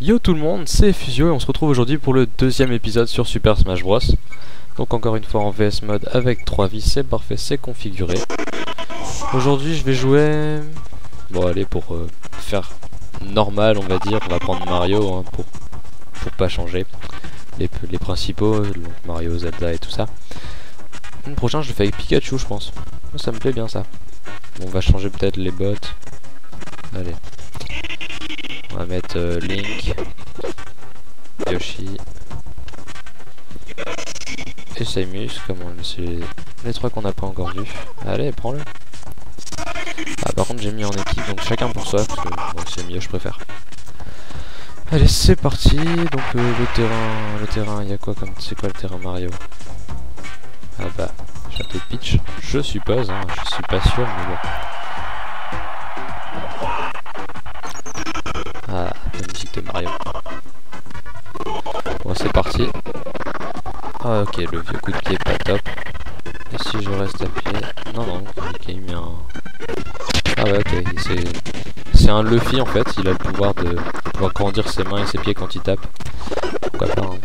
Yo tout le monde, c'est Fusio et on se retrouve aujourd'hui pour le deuxième épisode sur Super Smash Bros. Donc encore une fois en VS mode avec 3 vies, c'est parfait, c'est configuré. Aujourd'hui je vais jouer... Bon allez pour euh, faire normal on va dire, on va prendre Mario hein, pour, pour pas changer. Les, les principaux, Mario, Zelda et tout ça. Le prochain je le fais avec Pikachu je pense. Ça me plaît bien ça. On va changer peut-être les bots. Allez. On va mettre euh, Link, Yoshi et Samus, comme on c'est les trois qu'on n'a pas encore vu. Allez, prends-le. Ah, par contre, j'ai mis en équipe, donc chacun pour soi, parce que c'est mieux, je préfère. Allez, c'est parti. Donc euh, le terrain, le terrain, il y a quoi comme, c'est quoi le terrain Mario? Ah bah, château de Peach, je suppose. Hein, je suis pas sûr, mais bon. Mario. Bon, c'est parti. Ah, ok, le vieux coup de pied pas top. Et si je reste appuyé... Non, non, il a mis un... Ah ouais, ok, c'est... un Luffy en fait, il a le pouvoir de pouvoir grandir ses mains et ses pieds quand il tape. Pourquoi pas, hein.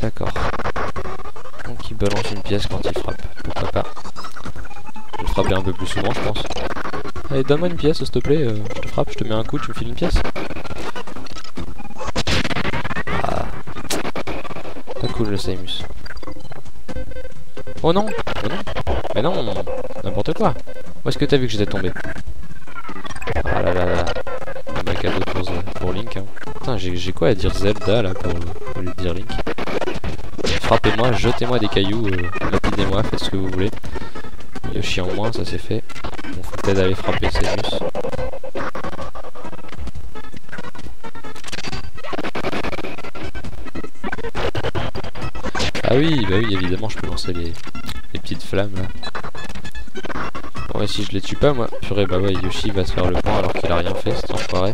D'accord. Donc il balance une pièce quand il frappe. Pourquoi pas. Le frapper un peu plus souvent, je pense. Allez, donne-moi une pièce, s'il te plaît. Euh, je te frappe, je te mets un coup, tu me files une pièce. Ah. Pas cool le Samus. Oh non Oh non Mais non N'importe quoi Où est-ce que t'as vu que j'étais tombé? Ah là là là bah cadeau pour, pour Link hein. Putain j'ai quoi à dire Zelda là pour, lui dire Link? Frappez-moi, jetez-moi des cailloux, euh, lapidez-moi, faites ce que vous voulez. Yoshi en moins, ça c'est fait. Peut-être frapper. Ah oui, bah oui, évidemment, je peux lancer les, petites flammes là. Bon, si je les tue pas, moi, purée, bah ouais, Yoshi va se faire le point alors qu'il a rien fait, cet enfoiré.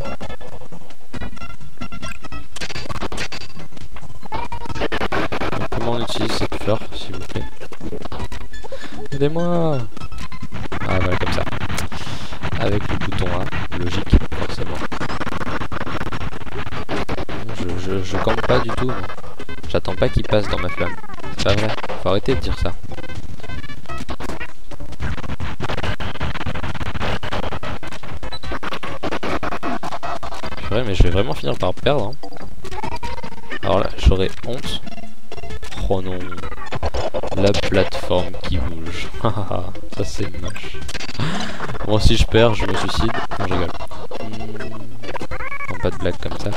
comment on utilise cette fleur, s'il vous plaît? Aidez-moi Ah, voilà, comme ça. Avec le bouton A, logique, forcément. Je, je, campe pas du tout, J'attends pas qu'il passe dans ma flamme. C'est pas vrai, faut arrêter de dire ça. Vrai, mais je vais vraiment finir par perdre. Hein. Alors là, j'aurais honte. Oh non. La plateforme qui bouge. ça c'est moche. Bon, si je perds, je me suicide. Non, je rigole. Non, pas de blague comme ça.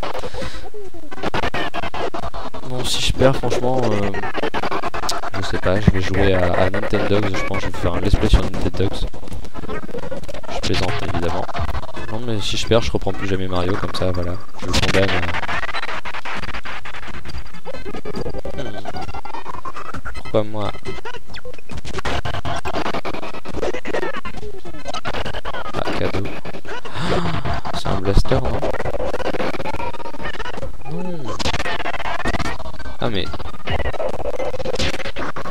Bon, si je perds, franchement, euh, je sais pas, je vais jouer à, à Nintendo, je pense, je vais faire un let's play sur Nintendo. Je plaisante, évidemment. Non, mais si je perds, je reprends plus jamais Mario, comme ça, voilà. Je le condamne. Pourquoi moi? Blaster, non Ah mais...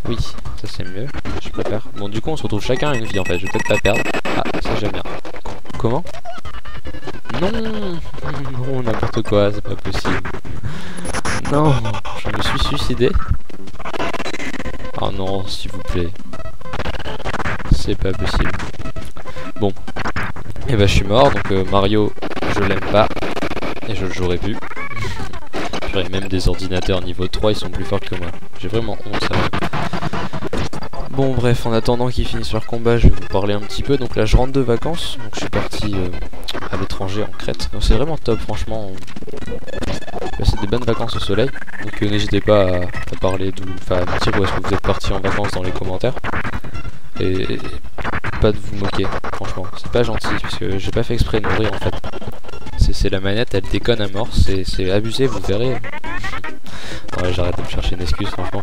Oui, ça c'est mieux, je préfère. Bon du coup on se retrouve chacun à une vie en fait, je vais peut-être pas perdre. Ah, ça j'aime bien. Comment? Non Non, n'importe quoi, c'est pas possible. Non, je me suis suicidé. Oh non, s'il vous plaît. C'est pas possible. Bon. Et eh bah ben, je suis mort, donc euh, Mario, je l'aime pas. Et je le jouerai plus même des ordinateurs niveau 3, ils sont plus forts que moi. J'ai vraiment honte, ça. Bon, bref, en attendant qu'ils finissent leur combat, je vais vous parler un petit peu. Donc là, je rentre de vacances. Donc je suis parti euh, à l'étranger, en Crète. Donc c'est vraiment top, franchement. C'est des bonnes vacances au soleil. Donc euh, n'hésitez pas à, parler, enfin à me dire où est-ce que vous êtes parti en vacances dans les commentaires. Et, pas de vous moquer, franchement. C'est pas gentil, parce que j'ai pas fait exprès de mourir en fait c'est la manette, elle déconne à mort, c'est abusé, vous verrez. Ouais, j'arrête de me chercher une excuse, franchement.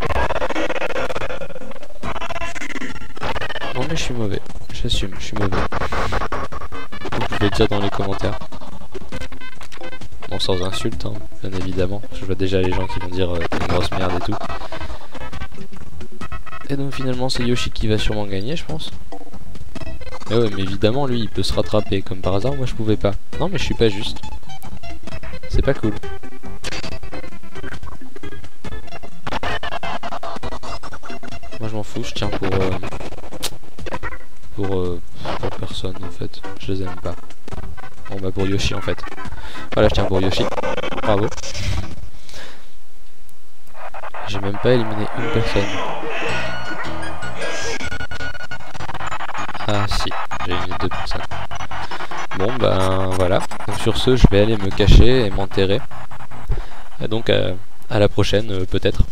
Non mais je suis mauvais, j'assume, je suis mauvais. Vous pouvez dire dans les commentaires. Bon, sans insulte, hein, bien évidemment. Je vois déjà les gens qui vont dire euh, une grosse merde et tout. Et donc finalement c'est Yoshi qui va sûrement gagner, je pense. Mais ouais, mais évidemment, lui, il peut se rattraper. Comme par hasard, moi, je pouvais pas. Non, mais je suis pas juste. C'est pas cool. Moi, je m'en fous, je tiens pour... Euh, pour, euh, pour personne, en fait. Je les aime pas. Bon, bah, pour Yoshi, en fait. Voilà, je tiens pour Yoshi. Bravo. J'ai même pas éliminé une personne. Si, j'ai éliminé deux personnes. Bon ben voilà, donc sur ce je vais aller me cacher et m'enterrer. Donc à, la prochaine euh, peut-être.